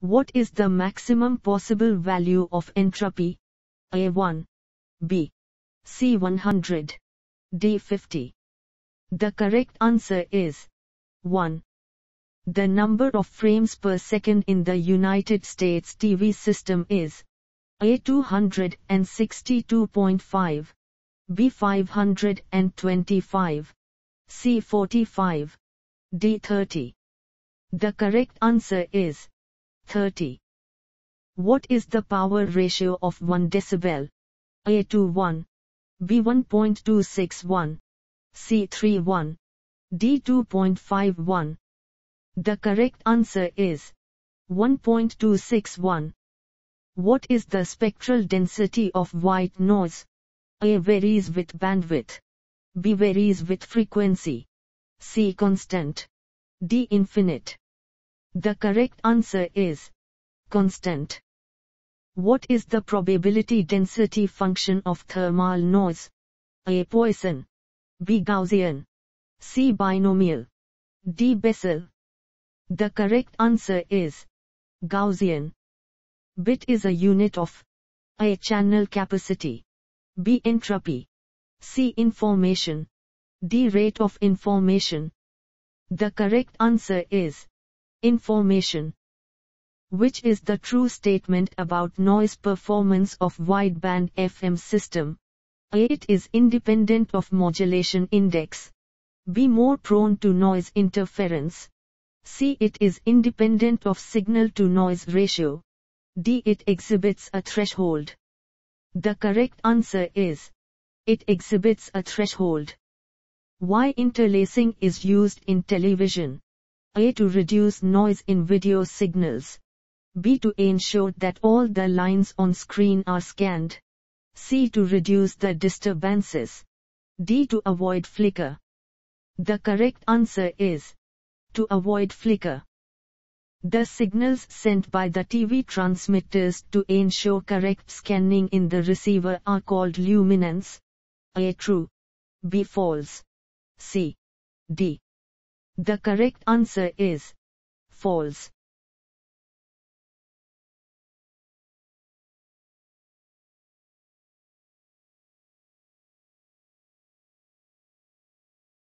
What is the maximum possible value of entropy? A1, B, C 100, D 50. The correct answer is 1. The number of frames per second in the United States TV system is A 262.5, B 525, C 45, D 30. The correct answer is 30. What is the power ratio of 1 decibel? A to 1, B 1.261, C 31, D 2.51. The correct answer is 1.261. What is the spectral density of white noise? A varies with bandwidth. B varies with frequency. C constant. D infinite. The correct answer is constant. What is the probability density function of thermal noise? A Poisson. B Gaussian. C binomial. D Bessel. The correct answer is Gaussian. Bit is a unit of A. Channel capacity. B. Entropy. C. Information. D. Rate of information. The correct answer is Information. Which is the true statement about noise performance of wideband FM system? A. It is independent of modulation index. B. More prone to noise interference. C. It is independent of signal-to-noise ratio. D. It exhibits a threshold. The correct answer is It exhibits a threshold. Why interlacing is used in television? A. To reduce noise in video signals. B. To ensure that all the lines on screen are scanned. C. To reduce the disturbances. D. To avoid flicker. The correct answer is to avoid flicker. The signals sent by the TV transmitters to ensure correct scanning in the receiver are called luminance. A true. B false. C. D. The correct answer is false.